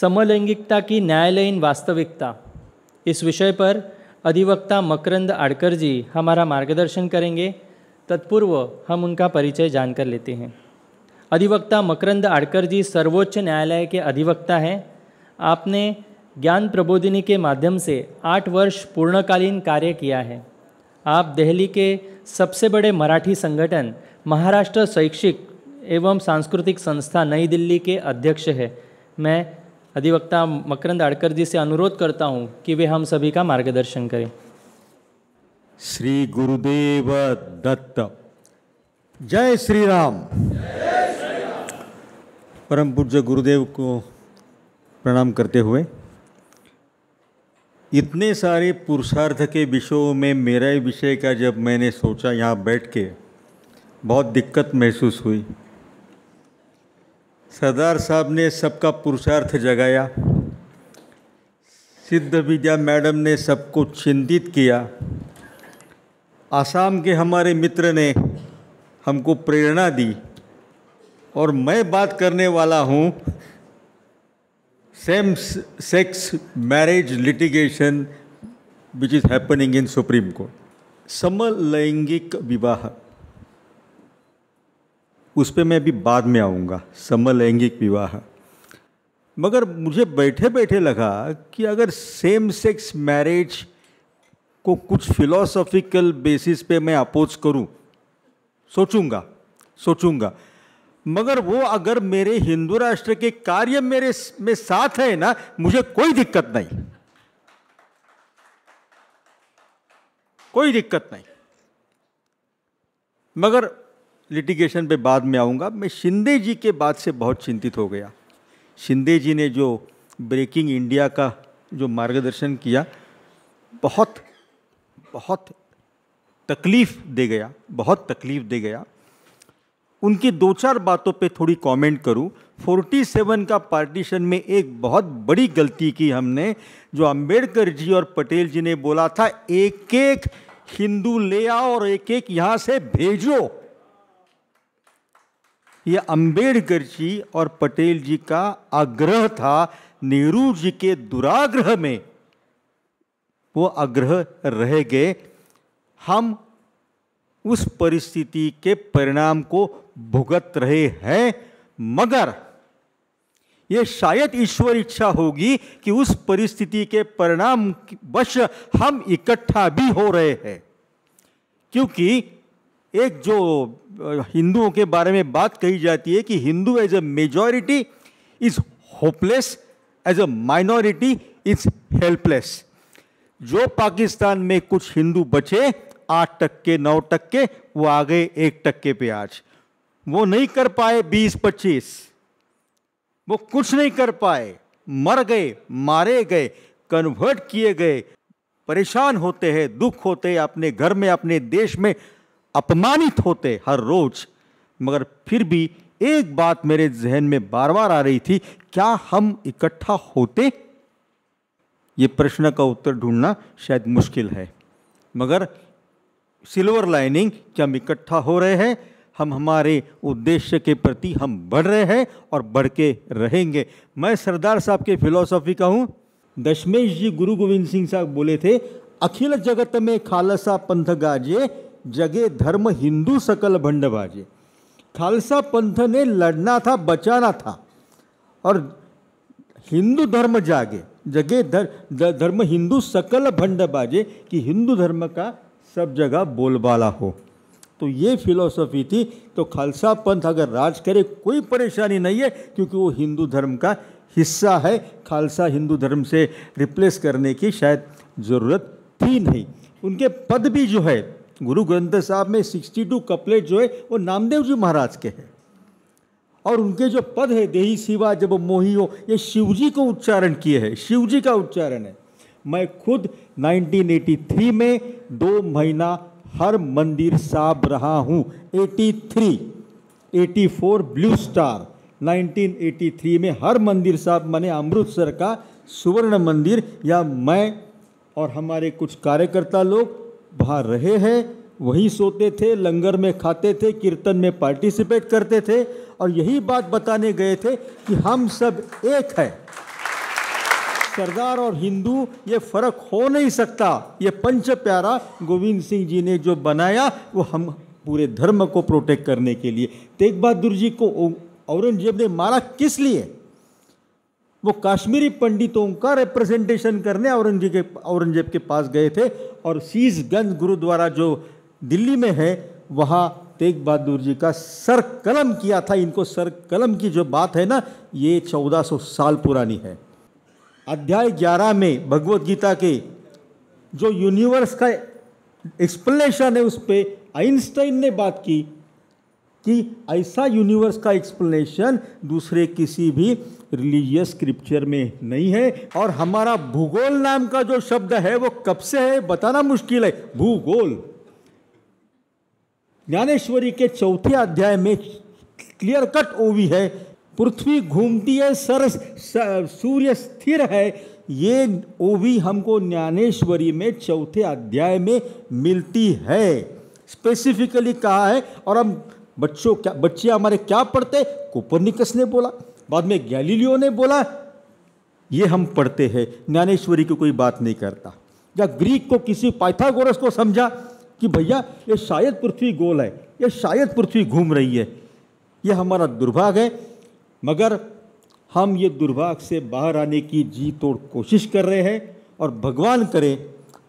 समलैंगिकता की न्यायालयीन वास्तविकता। इस विषय पर अधिवक्ता मकरंद आड़कर जी हमारा मार्गदर्शन करेंगे। तत्पूर्व हम उनका परिचय जानकर लेते हैं। अधिवक्ता मकरंद आड़कर जी सर्वोच्च न्यायालय के अधिवक्ता हैं। आपने ज्ञान प्रबोधिनी के माध्यम से आठ वर्ष पूर्णकालीन कार्य किया है। आप दिल्ली के सबसे बड़े मराठी संगठन, महाराष्ट्र शैक्षिक एवं सांस्कृतिक संस्था नई दिल्ली के अध्यक्ष हैं। मैं अधिवक्ता मकरंद आड़कर जी से अनुरोध करता हूँ कि वे हम सभी का मार्गदर्शन करें। श्री गुरुदेव दत्त। जय श्री राम परम पूज्य गुरुदेव को प्रणाम करते हुए, इतने सारे पुरुषार्थ के विषयों में मेरा विषय का जब मैंने सोचा यहाँ बैठ के, बहुत दिक्कत महसूस हुई। सरदार साहब ने सबका पुरुषार्थ जगाया। सिद्ध विद्या मैडम ने सबको चिंतित किया। आसाम के हमारे मित्र ने हमको प्रेरणा दी। और मैं बात करने वाला हूँ same sex marriage litigation which is happening in supreme court समलैंगिक विवाह। उस पर मैं अभी बाद में आऊँगा। समलैंगिक विवाह। मगर मुझे बैठे बैठे लगा कि अगर सेम सेक्स मैरिज को कुछ फिलोसॉफिकल बेसिस पे मैं अपोज करूँ, सोचूँगा सोचूँगा। मगर वो अगर मेरे हिंदू राष्ट्र के कार्य मेरे में साथ है ना, मुझे कोई दिक्कत नहीं। कोई दिक्कत नहीं। मगर लिटिगेशन पे बाद में आऊँगा। मैं शिंदे जी के बाद से बहुत चिंतित हो गया। शिंदे जी ने जो ब्रेकिंग इंडिया का जो मार्गदर्शन किया, बहुत बहुत तकलीफ़ दे गया, बहुत तकलीफ़ दे गया। उनकी दो चार बातों पे थोड़ी कमेंट करूँ। 47 का पार्टीशन में एक बहुत बड़ी गलती की हमने, जो अंबेडकर जी और पटेल जी ने बोला था एक एक हिंदू ले आओ और एक एक यहाँ से भेजो। ये अंबेडकर जी और पटेल जी का आग्रह था, नेहरू जी के दुराग्रह में वो आग्रह रह गए। हम उस परिस्थिति के परिणाम को भुगत रहे हैं, मगर ये शायद ईश्वर इच्छा होगी कि उस परिस्थिति के परिणाम वश हम इकट्ठा भी हो रहे हैं, क्योंकि एक जो हिंदुओं के बारे में बात कही जाती है कि Hindu as a majority is hopeless as a minority is helpless जो पाकिस्तान में कुछ हिंदू बचे, आठ टक्के, नौ टक्के, वो आ गए एक टक्के पे आज। वो नहीं कर पाए बीस, पच्चीस। वो कुछ नहीं कर पाए। मर गए, मारे गए कन्वर्ट किए गए। परेशान होते हैं, दुख होते हैं अपने घर में, अपने देश में। अपमानित होते हर रोज। मगर फिर भी एक बात मेरे जहन में बार बार आ रही थी, क्या हम इकट्ठा होते? ये प्रश्न का उत्तर ढूंढना शायद मुश्किल है। मगर सिल्वर लाइनिंग कि हम इकट्ठा हो रहे हैं? हम हमारे उद्देश्य के प्रति हम बढ़ रहे हैं और बढ़ के रहेंगे। मैं सरदार साहब के फिलोसॉफी का हूँ। दशमेश जी गुरु गोविंद सिंह साहब बोले थे, अखिल जगत में खालसा पंथ गाजे जगे धर्म हिंदू सकल भंड बाजे खालसा पंथ ने लड़ना था बचाना था और हिंदू धर्म जागे। जगे धर, धर्म हिंदू सकल भंड बाजे कि हिंदू धर्म का सब जगह बोलबाला हो। तो ये फिलॉसफी थी। तो खालसा पंथ अगर राज करे कोई परेशानी नहीं है क्योंकि वो हिंदू धर्म का हिस्सा है। खालसा हिंदू धर्म से रिप्लेस करने की शायद ज़रूरत थी नहीं। उनके पद भी जो है गुरु ग्रंथ साहब में 62 कपलेट जो है वो नामदेव जी महाराज के हैं। और उनके जो पद है देही शिवा जब मोही हो ये शिवजी को उच्चारण किए हैं शिवजी का उच्चारण है। मैं खुद 1983 में दो महीना हर मंदिर साहब रहा हूँ 83, 84 ब्लू स्टार। 1983 में हर मंदिर साहब मैंने अमृतसर का सुवर्ण मंदिर या मैं और हमारे कुछ कार्यकर्ता लोग वहाँ रहे हैं, वहीं सोते थे, लंगर में खाते थे, कीर्तन में पार्टिसिपेट करते थे और यही बात बताने गए थे कि हम सब एक है। सरदार और हिंदू, ये फ़र्क हो नहीं सकता। ये पंच प्यारा गोविंद सिंह जी ने जो बनाया, वो हम पूरे धर्म को प्रोटेक्ट करने के लिए। तेग बहादुर जी को औरंगज़ेब ने मारा किस लिए? वो काश्मीरी पंडितों का रिप्रेजेंटेशन करने औरंगज़ेब के औरंगज़ेब के पास गए थे और शीशगंज गुरुद्वारा जो दिल्ली में है, वहाँ तेग बहादुर जी का सर कलम किया था। इनको सर कलम की जो बात है ना, ये 1400 साल पुरानी है। अध्याय 11 में भगवत गीता के जो यूनिवर्स का एक्सप्लेनेशन है, उस पर आइंस्टाइन ने बात की। कि ऐसा यूनिवर्स का एक्सप्लेनेशन दूसरे किसी भी रिलीजियस स्क्रिप्चर में नहीं है। और हमारा भूगोल नाम का जो शब्द है, वो कब से है, बताना मुश्किल है। भूगोल। ज्ञानेश्वरी के चौथे अध्याय में क्लियर कट ओवी है। पृथ्वी घूमती है, सर सूर्य स्थिर है। ये ओवी हमको ज्ञानेश्वरी में चौथे अध्याय में मिलती है। स्पेसिफिकली कहा है, और हम बच्चों क्या, बच्चे हमारे क्या पढ़ते? कोपरनिकस ने बोला। बाद में गैलीलियो ने बोला, ये हम पढ़ते हैं, ज्ञानेश्वरी की कोई बात नहीं करता। या ग्रीक को किसी पाइथागोरस को समझा कि भैया, ये शायद पृथ्वी गोल है, ये शायद पृथ्वी घूम रही है, ये हमारा दुर्भाग्य है। मगर हम ये दुर्भाग्य से बाहर आने की जी तोड़ कोशिश कर रहे हैं और भगवान करें,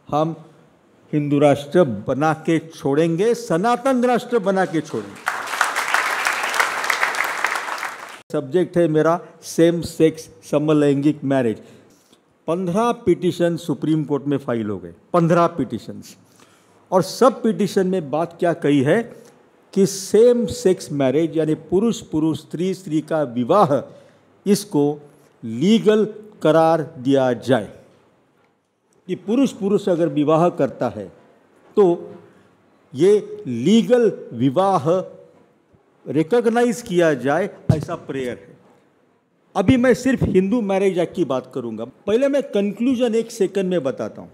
हम हिंदू राष्ट्र बना के छोड़ेंगे, सनातन राष्ट्र बना के छोड़ेंगे। सब्जेक्ट है मेरा सेम सेक्स समलैंगिक मैरिज पंद्रह पिटिशन सुप्रीम कोर्ट में फ़ाइल हो गए, पंद्रह पिटिशन्स और सब पिटिशन में बात क्या कही है कि सेम सेक्स मैरिज यानी पुरुष पुरुष, स्त्री स्त्री का विवाह, इसको लीगल करार दिया जाए. कि पुरुष पुरुष अगर विवाह करता है तो ये लीगल विवाह रिकॉग्नाइज किया जाए, ऐसा प्रेयर है। अभी मैं सिर्फ़ हिंदू मैरिज एक्ट की बात करूँगा। पहले मैं कंक्लूजन एक सेकंड में बताता हूँ।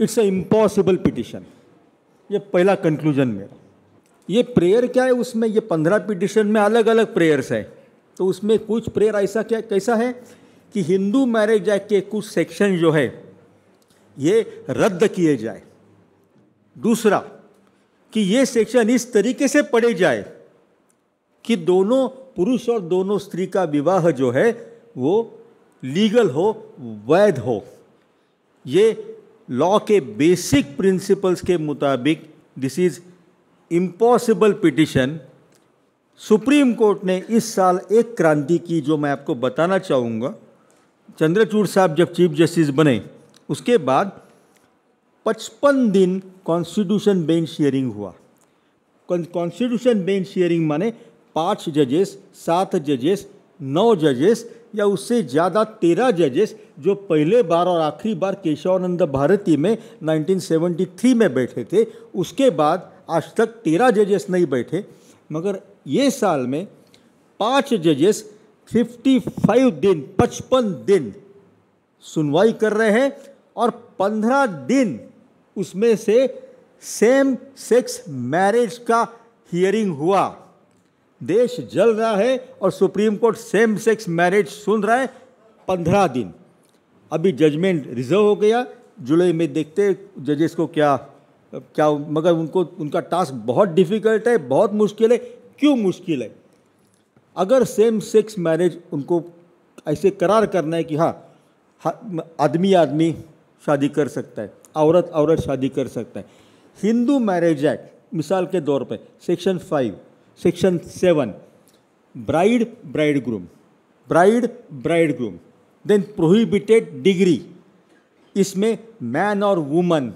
इट्स अ इम्पॉसिबल पिटिशन ये पहला कंक्लूजन मेरा। ये प्रेयर क्या है? उसमें ये पंद्रह पिटिशन में अलग अलग प्रेयर्स हैं। तो उसमें कुछ प्रेयर ऐसा क्या, कैसा है कि हिंदू मैरिज एक्ट के कुछ सेक्शन जो है, ये रद्द किए जाए। दूसरा, कि ये सेक्शन इस तरीके से पढ़े जाए कि दोनों पुरुष और दोनों स्त्री का विवाह जो है, वो लीगल हो, वैध हो। ये लॉ के बेसिक प्रिंसिपल्स के मुताबिक this is impossible petition supreme court ने इस साल एक क्रांति की जो मैं आपको बताना चाहूँगा। चंद्रचूड़ साहब जब चीफ जस्टिस बने, उसके बाद पचपन दिन कॉन्स्टिट्यूशन बेंच हियरिंग हुआ। कॉन्स्टिट्यूशन बेंच हियरिंग माने पाँच जजेस सात जजेस नौ जजेस या उससे ज़्यादा तेरह जजेस जो पहले बार और आखिरी बार केशवानंद भारती में 1973 में बैठे थे, उसके बाद आज तक तेरह जजेस नहीं बैठे। मगर ये साल में पाँच जजेस 55 दिन 55 दिन सुनवाई कर रहे हैं और 15 दिन उसमें से सेम सेक्स मैरिज का हियरिंग हुआ। देश जल रहा है और supreme court same sex marriage सुन रहा है पंद्रह दिन। अभी जजमेंट रिज़र्व हो गया। जुलाई में देखते जजेस को क्या क्या मगर उनको उनका टास्क बहुत डिफ़िकल्ट है बहुत मुश्किल है। क्यों मुश्किल है? अगर सेम सेक्स मैरिज उनको ऐसे करार करना है कि हाँ, हाँ आदमी आदमी शादी कर सकता है औरत औरत शादी कर सकता है। हिंदू मैरिज एक्ट मिसाल के तौर पे section five section seven, bride bride groom bride bride groom then prohibited degree इसमें मैन और वुमन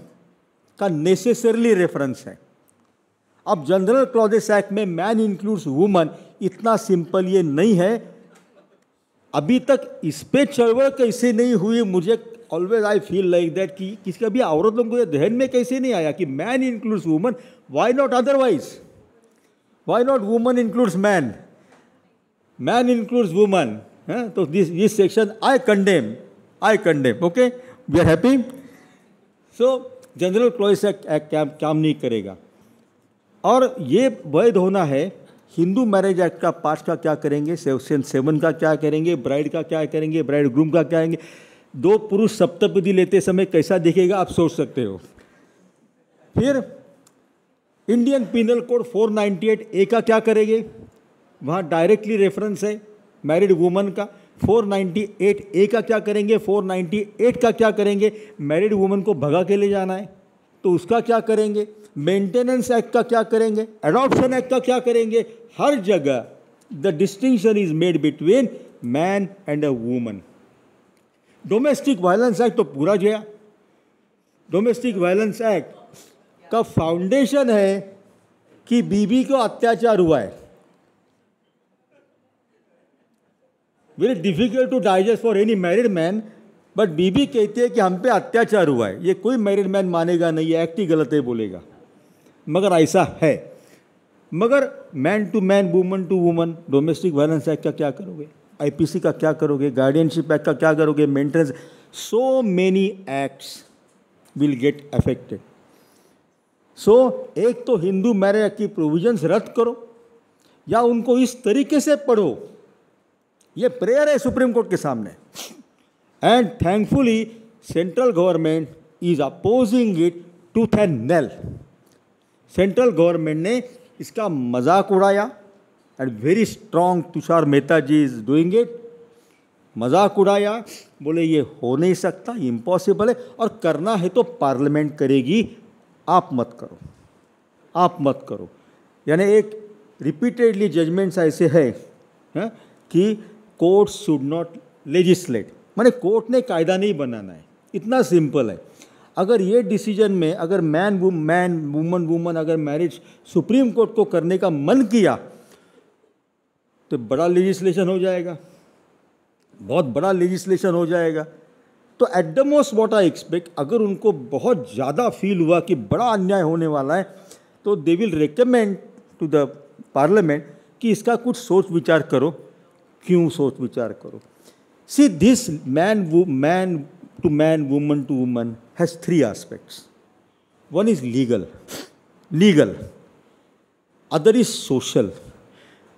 का नेसेसरली रेफरेंस है। अब जनरल क्लॉजेस एक्ट में मैन इंक्लूड्स वुमन इतना सिंपल ये नहीं है। अभी तक इस पे चळवळ कैसे नहीं हुई, मुझे always I feel like that कि किसका भी, औरतों को ये ध्यान में कैसे नहीं आया कि man includes woman why not otherwise not woman includes man man includes woman है तो this this section I condemn I condemn okay we are happy so general clauses act काम नहीं करेगा? और ये वैध होना है, हिंदू मैरिज एक्ट का पार्ट का क्या करेंगे? सेक्शन सेवन का क्या करेंगे? ब्राइड का क्या करेंगे? ब्राइड ग्रूम का क्या करेंगे? दो पुरुष सप्तपदी लेते समय कैसा दिखेगा? आप सोच सकते हो। फिर इंडियन पिनल कोड 498 ए का क्या करेंगे? वहाँ डायरेक्टली रेफरेंस है मैरिड वुमन का। 498 ए का क्या करेंगे? 498 का क्या करेंगे? मैरिड वुमन को भगा के ले जाना है। तो उसका क्या करेंगे? मेंटेनेंस एक्ट का क्या करेंगे? एडॉप्शन एक्ट का क्या करेंगे? हर जगह the distinction is made between man and a woman domestic violence act तो पूरा गया। डोमेस्टिक वायलेंस एक्ट का फाउंडेशन है कि बीबी को अत्याचार हुआ है। Very difficult to digest for any married man but बीबी कहती है कि हम पे अत्याचार हुआ है। ये कोई मैरिड मैन मानेगा नहीं एक्ट ही गलत है बोलेगा। मगर ऐसा है। मगर man to man woman to woman domestic violence act का क्या करोगे? आईपीसी का क्या करोगे? गार्डियनशिप एक्ट का क्या करोगे? Maintenance so many acts will get affected so so, एक तो हिंदू मैरिज की प्रोविजंस रद्द करो या उनको इस तरीके से पढ़ो। ये प्रेयर है सुप्रीम कोर्ट के सामने। And thankfully central government is opposing it tooth and nail central government ने इसका मज़ाक उड़ाया and very strong Tushar Mehta ji is doing it मज़ाक उड़ाया बोले ये हो नहीं सकता इम्पॉसिबल है और करना है तो पार्लियामेंट करेगी आप मत करो। आप मत करो। यानी एक रिपीटेडली जजमेंट्स ऐसे है, है कि कोर्ट शुड नॉट लेजिस्लेट मैंने कोर्ट ने कायदा नहीं बनाना है। इतना सिंपल है। अगर ये डिसीज़न में अगर मैन मैन वुमन वुमन अगर मैरिज सुप्रीम कोर्ट को करने का मन किया तो बड़ा लेजिस्लेशन हो जाएगा। बहुत बड़ा लेजिस्लेशन हो जाएगा। तो at the most what I expect अगर उनको बहुत ज़्यादा फील हुआ कि बड़ा अन्याय होने वाला है तो they will recommend to the parliament कि इसका कुछ सोच विचार करो। क्यों सोच विचार करो? See this man man to man woman to woman has three aspects one is legal legal other is social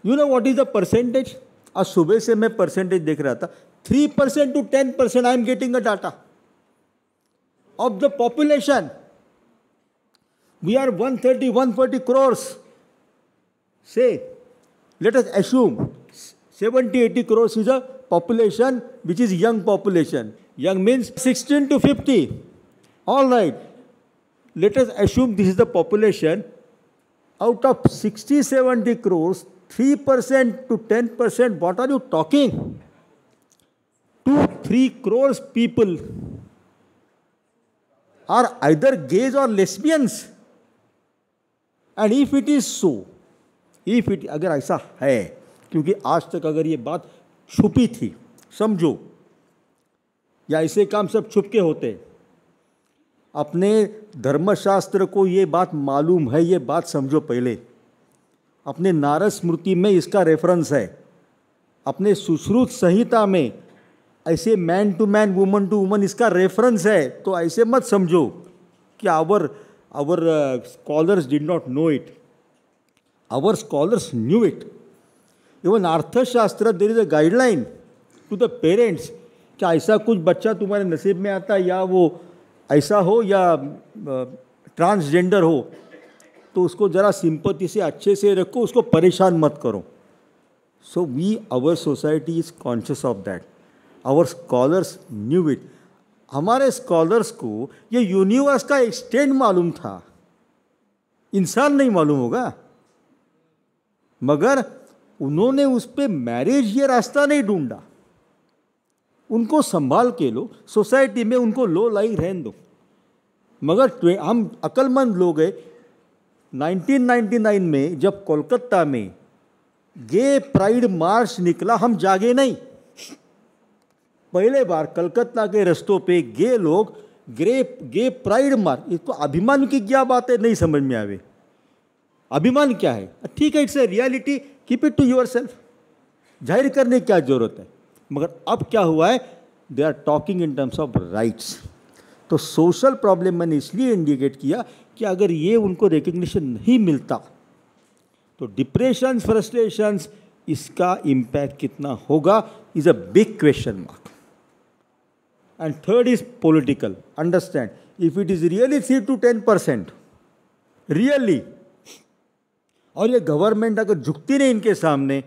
you know what is the percentage आज सुबह से मैं परसेंटेज देख रहा था। 3% to 10% I am getting a data of the population. We are 130, 140 crores. Say, let us assume 70, 80 crores is a population which is young population. Young means 16 to 50. All right. Let us assume this is the population. Out of 60, 70 crores, 3% to 10%, what are you talking? Three crores people are either gays or lesbians. And if it is so, if it अगर ऐसा है क्योंकि आज तक अगर ये बात छुपी थी समझो या ऐसे काम सब छुप के होते अपने धर्मशास्त्र को ये बात मालूम है ये बात समझो पहले अपने नारद स्मृति में इसका रेफरेंस है अपने सुश्रुत संहिता में ऐसे man to man woman to woman इसका रेफरेंस है तो ऐसे मत समझो कि our our scholars did not know it our scholars knew it even Arthashastra there is a guideline to the parents क्या ऐसा कुछ बच्चा तुम्हारे नसीब में आता है या वो ऐसा हो या ट्रांसजेंडर uh, हो तो उसको ज़रा सिंपति से अच्छे से रखो उसको परेशान मत करो। So we our society is conscious of that our scholars knew it हमारे स्कॉलर्स को ये यूनिवर्स का एक्सटेंड मालूम था। इंसान नहीं मालूम होगा। मगर उन्होंने उस पर मैरिज ये रास्ता नहीं ढूंढा। उनको संभाल के लो सोसाइटी में उनको लो लाई रहने दो। मगर हम अक्लमंद लोग हैं। 1999 में जब कोलकाता में गे प्राइड मार्च निकला, हम जागे नहीं। पहले बार कलकत्ता के रस्तों पे गे लोग, ग्रे गे प्राइड मार इसको अभिमान की क्या बात है? नहीं समझ में आवे। अभिमान क्या है? ठीक है it's a reality keep it to yourself ज़ाहिर करने की क्या ज़रूरत है? मगर अब क्या हुआ है? They are talking in terms of rights तो सोशल प्रॉब्लम मैंने इसलिए इंडिकेट किया कि अगर ये उनको रिकग्निशन नहीं मिलता तो डिप्रेशन फ्रस्ट्रेशंस इसका इम्पैक्ट कितना होगा? Is a big question mark and third is political. Understand? If it is really 3 to 10 percent, really, और ये गवर्नमेंट अगर झुकती नहीं इनके सामने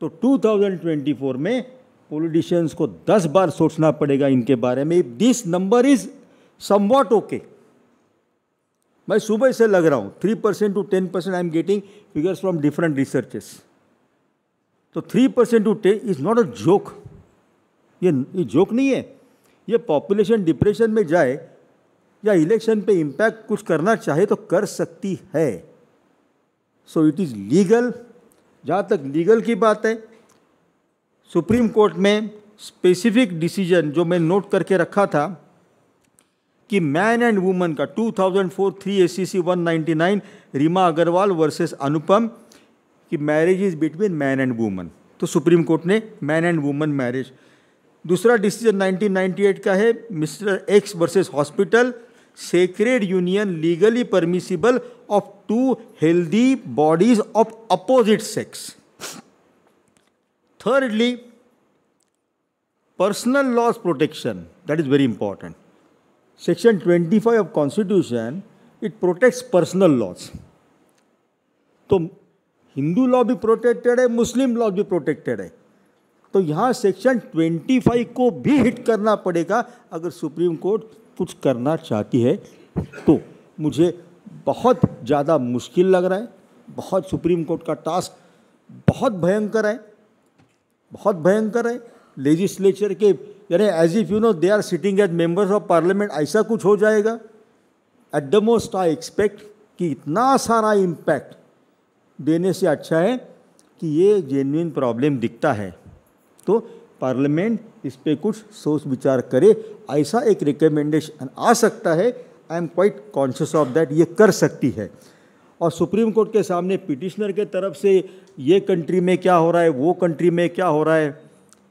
तो 2024 में पॉलिटिशियंस को 10 बार सोचना पड़ेगा इनके बारे में if this number is somewhat okay मैं सुबह से लग रहा हूँ three percent to ten percent I am getting figures from different researches तो three percent to ten is not a joke ये ये जोक नहीं है। ये पॉपुलेशन डिप्रेशन में जाए या इलेक्शन पे इम्पैक्ट कुछ करना चाहे तो कर सकती है। सो इट इज़ लीगल जहाँ तक लीगल की बात है सुप्रीम कोर्ट में स्पेसिफिक डिसीज़न जो मैं नोट करके रखा था कि मैन एंड वुमन का 2004 three A C C one ninety nine Reema Agarwal versus Anupam कि marriage is between man and woman तो सुप्रीम कोर्ट ने मैन एंड वुमन मैरिज दूसरा डिसीज़न 1998 का है, mister X versus hospital sacred union legally permissible of two healthy bodies of opposite sex thirdly personal laws protection that is very important section 25 five of constitution it protects personal laws तो Hindu law भी protected है, Muslim law भी protected है। तो यहाँ section 25 को भी hit करना पड़ेगा। अगर सुप्रीम कोर्ट कुछ करना चाहती है तो मुझे बहुत ज़्यादा मुश्किल लग रहा है। बहुत सुप्रीम कोर्ट का टास्क बहुत भयंकर है। बहुत भयंकर है। लेजिस्लेचर के, यानी as if you know they are sitting as members of parliament ऐसा कुछ हो जाएगा। At the most I expect कि इतना सारा इम्पैक्ट देने से अच्छा है कि ये जेन्यून प्रॉब्लम दिखता है। तो पार्लियामेंट इस पर कुछ सोच विचार करे, ऐसा एक रिकमेंडेशन आ सकता है। I am quite conscious of that ये कर सकती है। और सुप्रीम कोर्ट के सामने पिटिशनर के तरफ़ से ये कंट्री में क्या हो रहा है, वो कंट्री में क्या हो रहा है?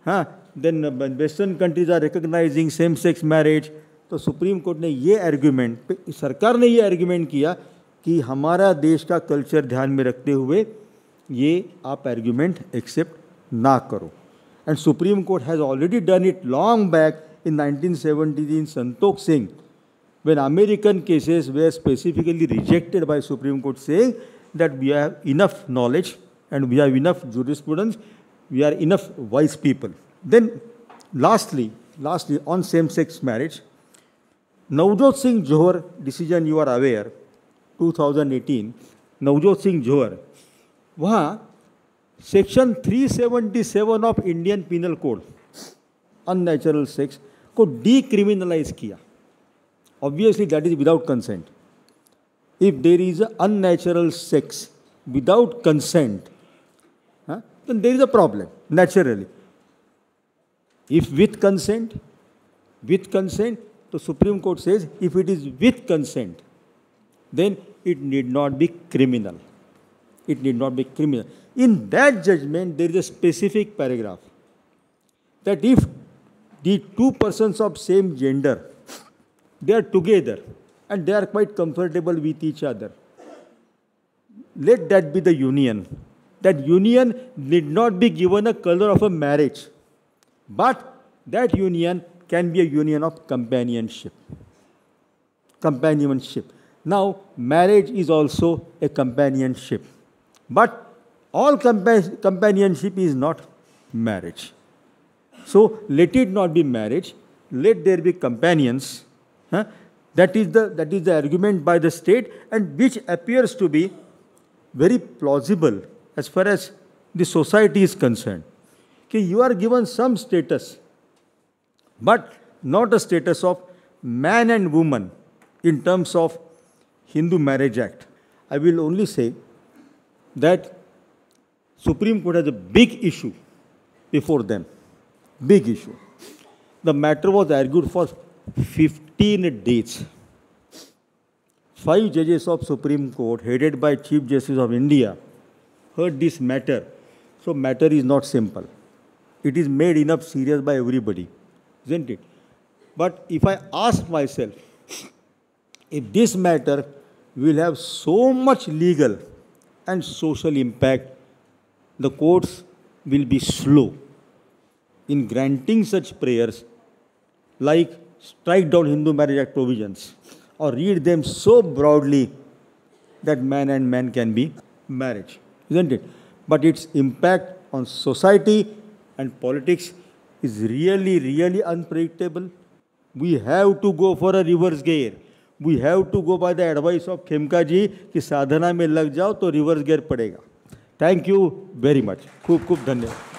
हाँ then western countries are recognising same sex marriage तो सुप्रीम कोर्ट ने ये आर्ग्यूमेंट सरकार ने ये आर्ग्यूमेंट किया कि हमारा देश का कल्चर ध्यान में रखते हुए ये आप आर्ग्यूमेंट एक्सेप्ट ना करो। And Supreme Court has already done it long back in 1970 in Santokh Singh, when American cases were specifically rejected by Supreme Court saying that we have enough knowledge and we have enough jurisprudence, we are enough wise people. Then lastly, lastly on same-sex marriage, Navjot Singh Johar decision you are aware, 2018, Navjot Singh Johar, वहाँ section 377 of Indian penal code unnatural sex को decriminalise किया। Obviously that is without consent if there is a unnatural sex without consent तो there is a problem naturally if with consent with consent तो supreme court says if it is with consent then it need not be criminal It need not be criminal. In that judgment, there is a specific paragraph that if the two persons of same gender they are together and they are quite comfortable with each other. Let that be the union. That union need not be given a color of a marriage, but that union can be a union of companionship. Companionship. Now, marriage is also a companionship, but all compa- companionship is not marriage. So, let it not be marriage, let there be companions Huh? That, is the, that is the argument by the state and which appears to be very plausible as far as the society is concerned. Okay, you are given some status, but not a status of man and woman in terms of Hindu Marriage Act. I will only say that Supreme Court has a big issue before them. Big issue. The matter was argued for 15 days. Five judges of Supreme Court, headed by Chief Justice of India, heard this matter. So matter is not simple. It is made enough serious by everybody, isn't it? But if I ask myself, if this matter will have so much legal and social impact, the courts will be slow in granting such prayers like strike down Hindu Marriage Act provisions or read them so broadly that man and man can be marriage, isn't it? But its impact on society and politics is really, really unpredictable. We have to go for a reverse gear. We have to go by the advice of Khemka ji कि साधना में लग जाओ तो reverse gear पड़ेगा। Thank you very much खूब खूब धन्यवाद।